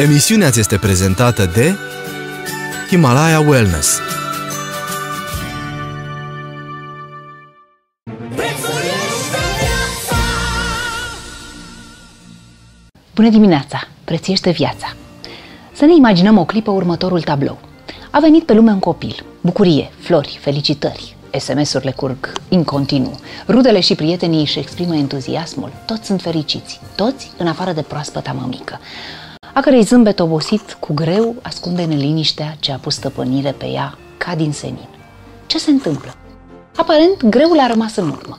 Emisiunea ți este prezentată de Himalaya Wellness. Bună dimineața! Prețiește viața! Să ne imaginăm o clipă următorul tablou. A venit pe lume un copil. Bucurie, flori, felicitări. SMS-urile curg în continuu. Rudele și prietenii își exprimă entuziasmul. Toți sunt fericiți. Toți în afară de proaspăta mămică a cărei zâmbet obosit cu greu ascunde neliniștea ce a pus stăpânire pe ea ca din senin. Ce se întâmplă? Aparent, greul a rămas în urmă.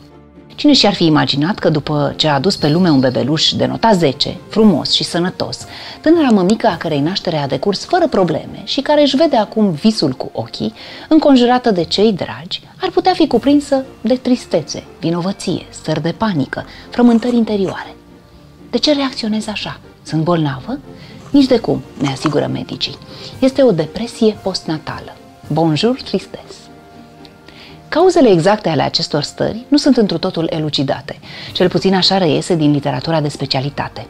Cine și-ar fi imaginat că după ce a adus pe lume un bebeluș de nota 10, frumos și sănătos, tânăra mămică a cărei naștere a decurs fără probleme și care își vede acum visul cu ochii, înconjurată de cei dragi, ar putea fi cuprinsă de tristețe, vinovăție, stări de panică, frământări interioare. De ce reacționez așa? Sunt bolnavă? Nici de cum, ne asigură medicii. Este o depresie postnatală. Bonjour, tristesse. Cauzele exacte ale acestor stări nu sunt întru totul elucidate, cel puțin așa reiese din literatura de specialitate.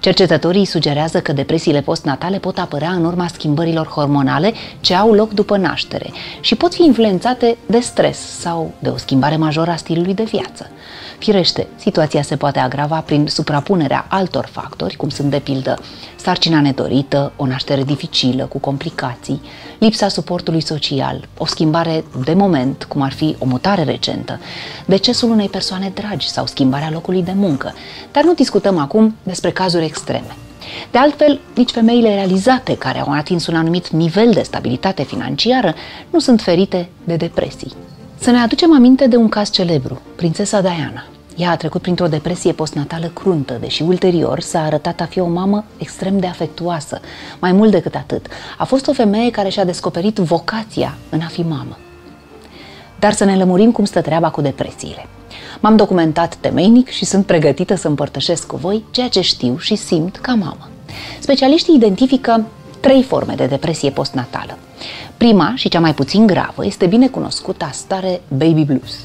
Cercetătorii sugerează că depresiile postnatale pot apărea în urma schimbărilor hormonale ce au loc după naștere și pot fi influențate de stres sau de o schimbare majoră a stilului de viață. Firește, situația se poate agrava prin suprapunerea altor factori, cum sunt de pildă sarcina nedorită, o naștere dificilă cu complicații, lipsa suportului social, o schimbare de moment, cum ar fi o mutare recentă, decesul unei persoane dragi sau schimbarea locului de muncă. Dar nu discutăm acum despre cazuri extreme. De altfel, nici femeile realizate care au atins un anumit nivel de stabilitate financiară nu sunt ferite de depresii. Să ne aducem aminte de un caz celebru, prințesa Diana. Ea a trecut printr-o depresie postnatală cruntă, deși ulterior s-a arătat a fi o mamă extrem de afectuoasă. Mai mult decât atât, a fost o femeie care și-a descoperit vocația în a fi mamă. Dar să ne lămurim cum stă treaba cu depresiile. M-am documentat temeinic și sunt pregătită să împărtășesc cu voi ceea ce știu și simt ca mamă. Specialiștii identifică trei forme de depresie postnatală. Prima și cea mai puțin gravă este bine cunoscuta stare baby blues.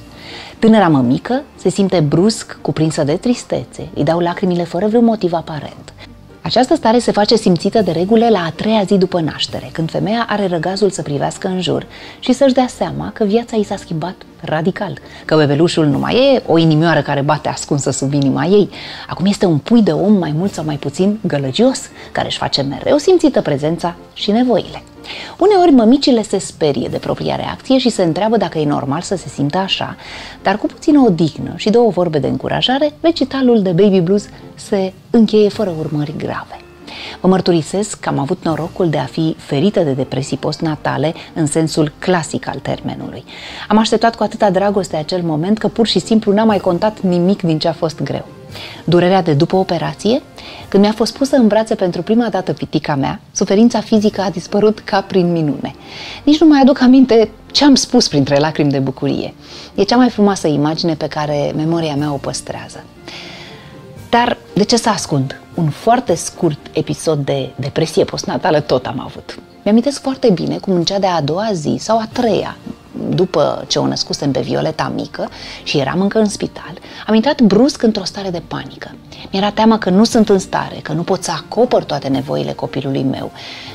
Tânăra mămică se simte brusc cuprinsă de tristețe, îi dau lacrimile fără vreun motiv aparent. Această stare se face simțită de regulă la a treia zi după naștere, când femeia are răgazul să privească în jur și să-și dea seama că viața i s-a schimbat radical, că bebelușul nu mai e o inimioară care bate ascunsă sub inima ei. Acum este un pui de om mai mult sau mai puțin gălăgios, care își face mereu simțită prezența și nevoile. Uneori mămicile se sperie de propria reacție și se întreabă dacă e normal să se simtă așa, dar cu puțină odihnă și două vorbe de încurajare, recitalul de Baby Blues se încheie fără urmări grave. Vă mărturisesc că am avut norocul de a fi ferită de depresii postnatale în sensul clasic al termenului. Am așteptat cu atâta dragoste acel moment că pur și simplu n-am mai contat nimic din ce a fost greu. Durerea de după operație, când mi-a fost pusă în brațe pentru prima dată pitica mea, suferința fizică a dispărut ca prin minune. Nici nu mai aduc aminte ce am spus printre lacrimi de bucurie. E cea mai frumoasă imagine pe care memoria mea o păstrează. Dar de ce să ascund? Un foarte scurt episod de depresie postnatală tot am avut. Mi-am foarte bine cum în cea de-a doua zi sau a treia, după ce o născusem pe Violeta mică și eram încă în spital, am intrat brusc într-o stare de panică. Mi-era teamă că nu sunt în stare, că nu pot să acopăr toate nevoile copilului meu.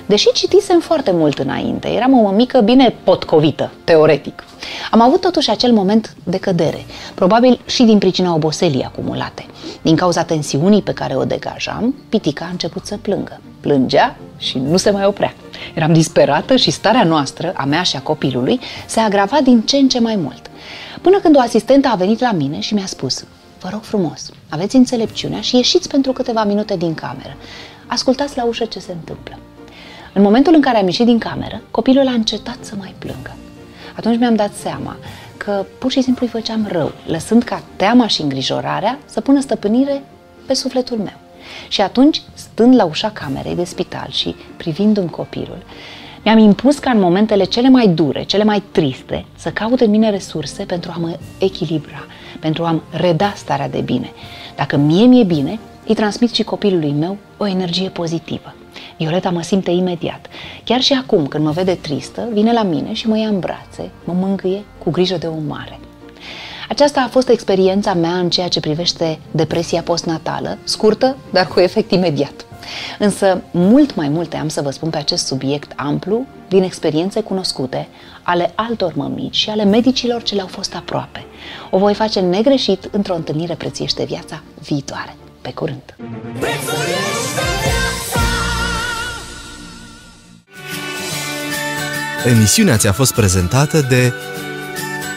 Deși citisem foarte mult înainte, eram o mică bine potcovită, teoretic. Am avut totuși acel moment de cădere, probabil și din pricina oboselii acumulate. Din cauza tensiunii pe care o degajam, Pitica a început să plângă. Plângea și nu se mai oprea. Eram disperată și starea noastră, a mea și a copilului, se agrava din ce în ce mai mult. Până când o asistentă a venit la mine și mi-a spus Vă rog frumos, aveți înțelepciunea și ieșiți pentru câteva minute din cameră. Ascultați la ușă ce se întâmplă. În momentul în care am ieșit din cameră, copilul a încetat să mai plângă. Atunci mi-am dat seama că pur și simplu îi făceam rău, lăsând ca teama și îngrijorarea să pună stăpânire pe sufletul meu. Și atunci, stând la ușa camerei de spital și privindu-mi copilul, mi-am impus ca în momentele cele mai dure, cele mai triste, să caut în mine resurse pentru a mă echilibra, pentru a-mi reda starea de bine. Dacă mie mi-e bine, îi transmit și copilului meu o energie pozitivă. Violeta mă simte imediat. Chiar și acum, când mă vede tristă, vine la mine și mă ia în brațe, mă mângâie cu grijă de o mare. Aceasta a fost experiența mea în ceea ce privește depresia postnatală, scurtă, dar cu efect imediat. Însă, mult mai multe am să vă spun pe acest subiect amplu, din experiențe cunoscute, ale altor mămici și ale medicilor ce le-au fost aproape. O voi face negreșit într-o întâlnire Prețiește Viața viitoare. Pe curând! Emisiunea ți-a fost prezentată de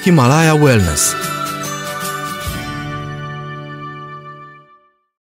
Himalaya Wellness –